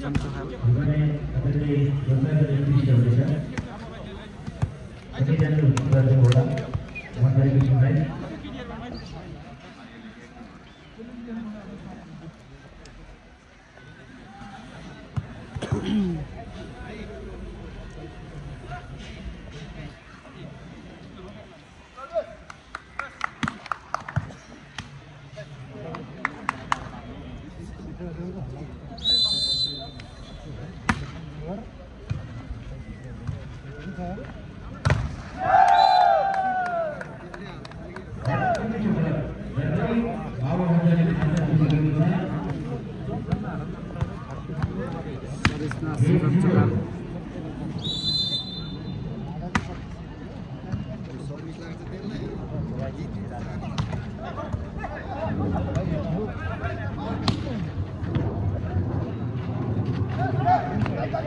점수하고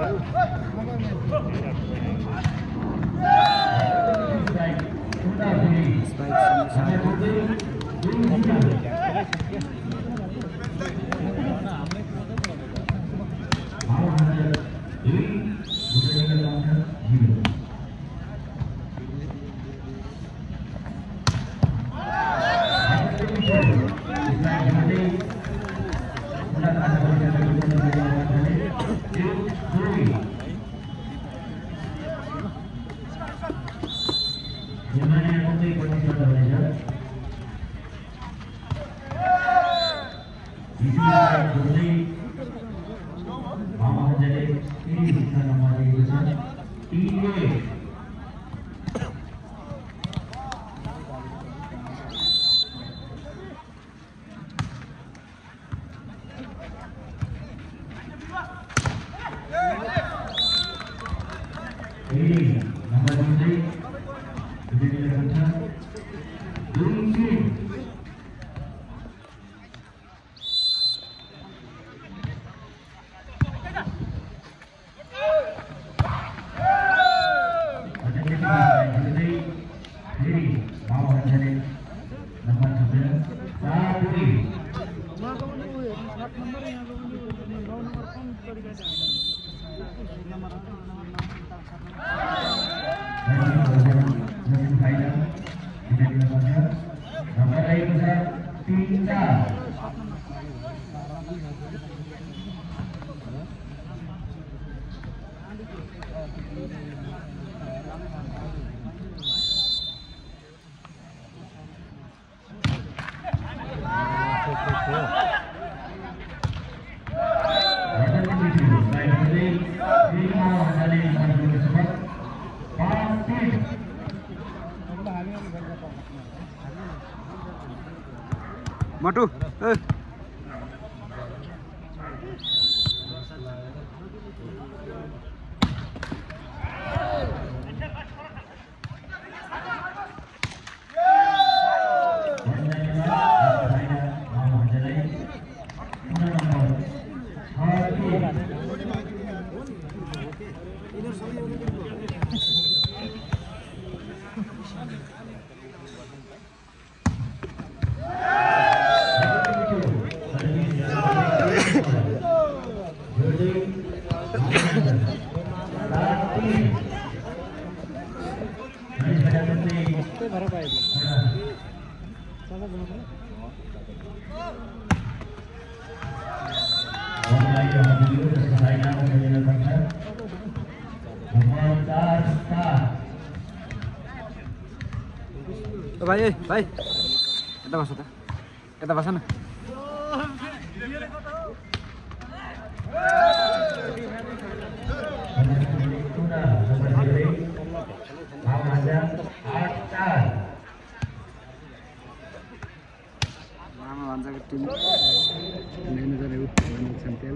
Spike from the side. Amém. Matu. Hey. भाइ ए भाइ यता बस त यता बस न Tuna nomor diri. Muhammad Akhtar. मामा भन्छ टिम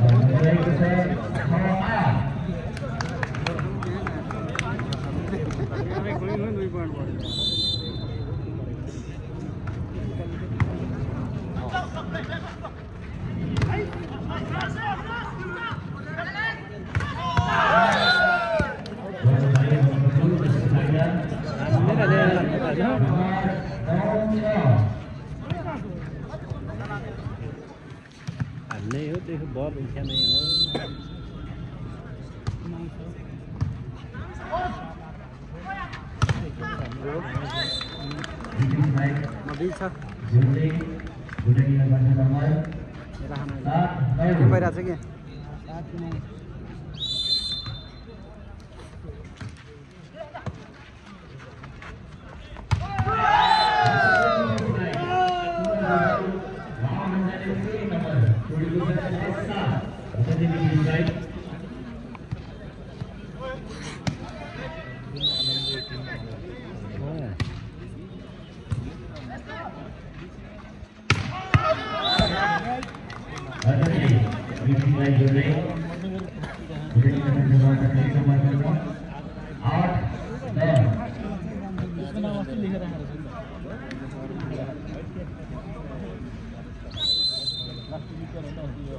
네, 네, 네, 네. हाल्नै हो त्यो बल उठ्या नै हो नदी छ 協力いただきますおださい。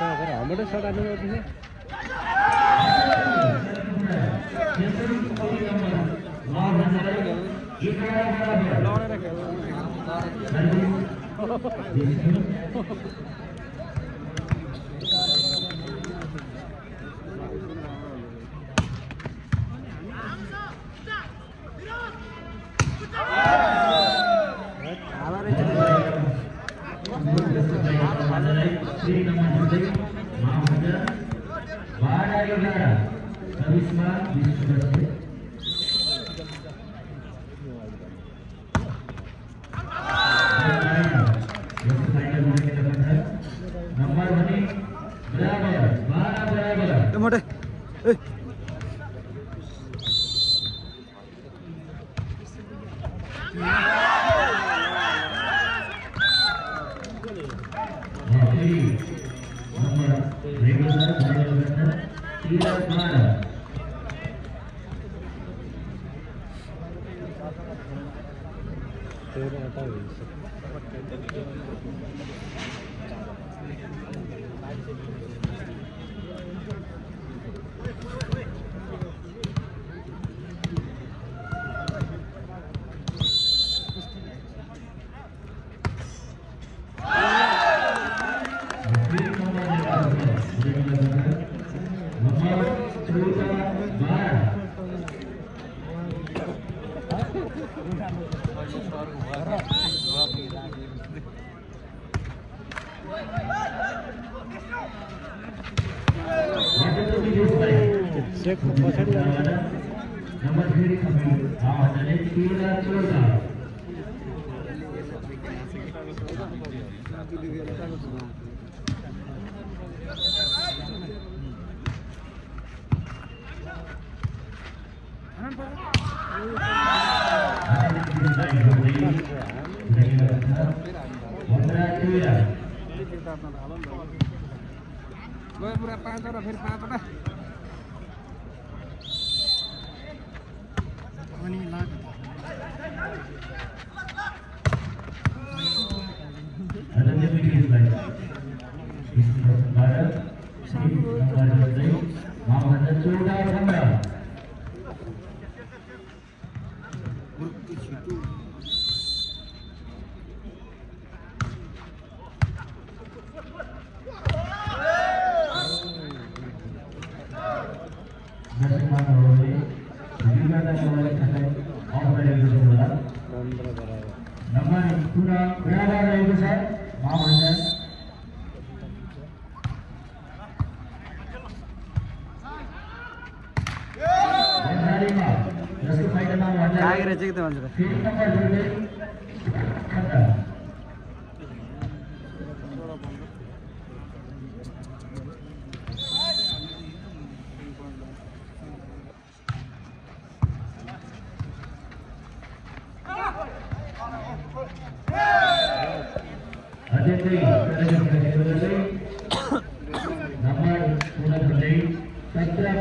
हाम्रै सडानु पर्छ लडेर खेल्नु Maaf saja, Pak Ada. Yudhara, Karisma, Bisnis Sudarsi. nomor Cerita Barat. Wasit lebih display. Cheque पछाडि जान्छ नंबर थ्री कमी गयो पुरा पाँचवटा फेरि पाँचवटा पन्ध्र बराबर नम्बर पुरा बराबर रहेको छ। भन्सारीमा जसको फाइदामा भन्दा भन्छ नम्बर जोड्दै खतरा अझै नम्बर पुरा भन्दै सत्र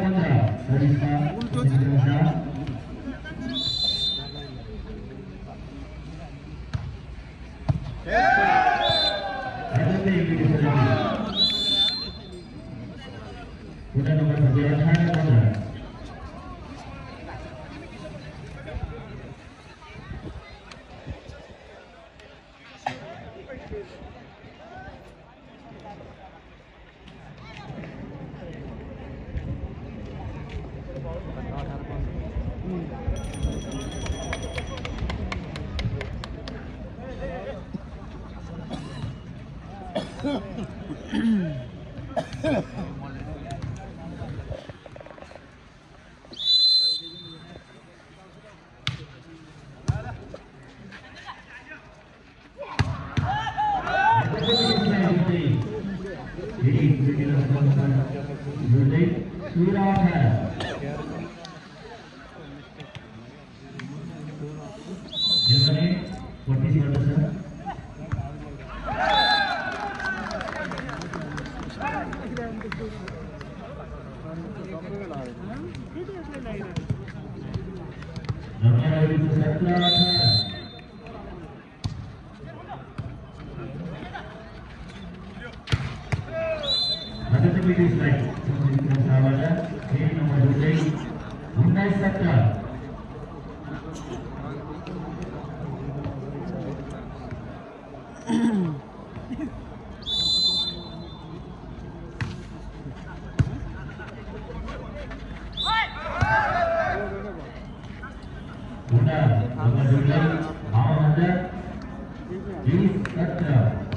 Yeah. यूनिट श्रीराम है एक्टिविटीज़ लाइक संजीव सावाला गेम नंबर उन्नीस उन्नीस सत्रह Bunda, Bunda Jumlah, Mawar Hazard, Yus Katra.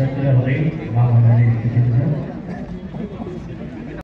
سجل الغيب اللهم عليك